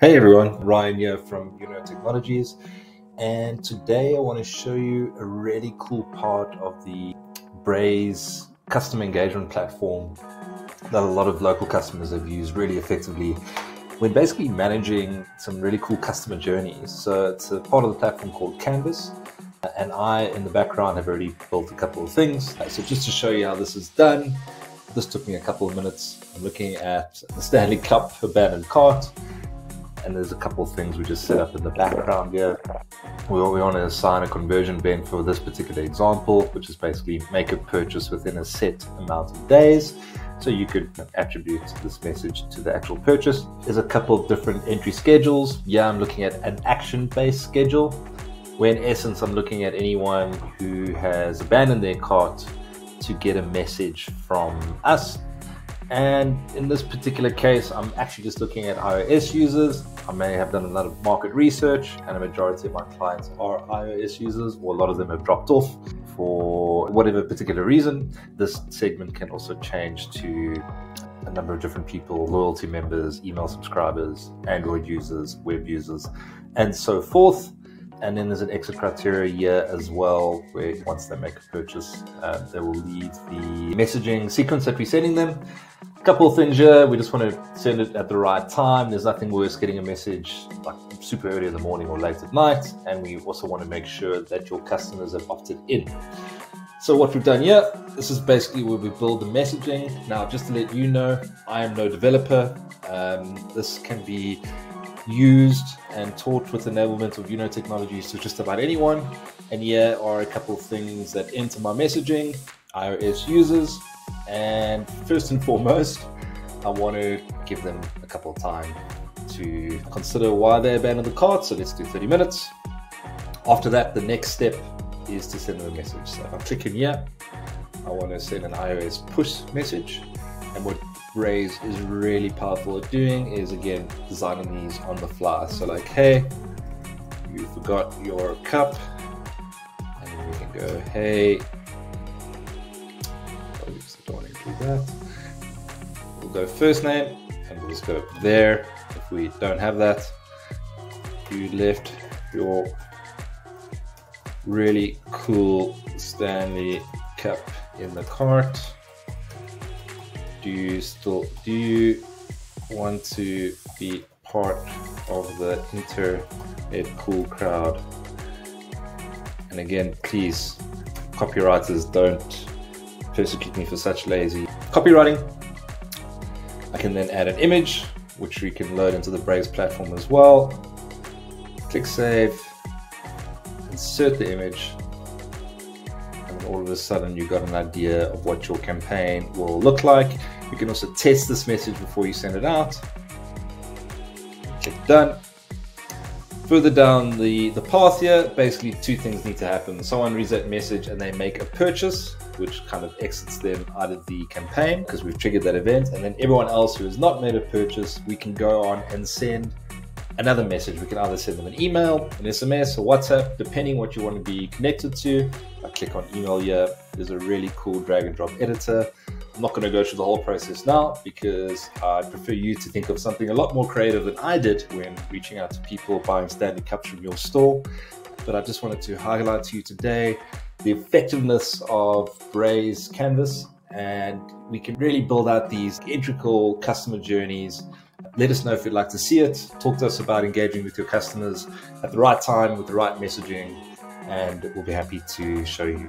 Hey everyone, Ryan here from YOUKNOW Technologies, and today I want to show you a really cool part of the Braze custom engagement platform that a lot of local customers have used really effectively when basically managing some really cool customer journeys. So it's a part of the platform called Canvas, and I in the background have already built a couple of things. So just to show you how this is done, this took me a couple of minutes. I'm looking at the Stanley Cup abandoned cart and there's a couple of things we just set up in the background here. We, we want to assign a conversion event for this particular example, which is basically make a purchase within a set amount of days. So you could attribute this message to the actual purchase. There's a couple of different entry schedules. Yeah, I'm looking at an action-based schedule, where in essence I'm looking at anyone who has abandoned their cart to get a message from us and in this particular case, I'm actually just looking at iOS users. I may have done a lot of market research, and a majority of my clients are iOS users, or a lot of them have dropped off for whatever particular reason. This segment can also change to a number of different people loyalty members, email subscribers, Android users, web users, and so forth. And then there's an exit criteria here as well, where once they make a purchase, uh, they will leave the messaging sequence that we're sending them. A couple of things here. We just want to send it at the right time. There's nothing worse getting a message like super early in the morning or late at night. And we also want to make sure that your customers have opted in. So what we've done here, this is basically where we build the messaging. Now, just to let you know, I am no developer. Um, this can be used and taught with enablement of YOUKNOW technologies to just about anyone. And here are a couple of things that enter my messaging, iOS users. And first and foremost, I want to give them a couple of time to consider why they abandoned the cart. So let's do 30 minutes. After that, the next step is to send them a message. So if I click in here, I want to send an iOS push message. And what Braze is really powerful at doing is again designing these on the fly. So like, hey, you forgot your cup, and we can go, hey, oh, I don't want to do that. We'll go first name, and we'll just go there. If we don't have that, you left your really cool Stanley Cup in the cart do you still do you want to be part of the internet cool crowd? And again, please, copywriters don't persecute me for such lazy copywriting. I can then add an image, which we can load into the Braze platform as well. Click save, insert the image, all of a sudden you've got an idea of what your campaign will look like. You can also test this message before you send it out. Click done. Further down the, the path here, basically two things need to happen. Someone reads that message and they make a purchase, which kind of exits them out of the campaign because we've triggered that event. And then everyone else who has not made a purchase, we can go on and send another message. We can either send them an email, an SMS, or WhatsApp, depending what you want to be connected to. I click on email here. There's a really cool drag and drop editor. I'm not going to go through the whole process now because I prefer you to think of something a lot more creative than I did when reaching out to people buying Stanley Cups from your store. But I just wanted to highlight to you today the effectiveness of Braze Canvas and we can really build out these integral customer journeys let us know if you'd like to see it. Talk to us about engaging with your customers at the right time with the right messaging, and we'll be happy to show you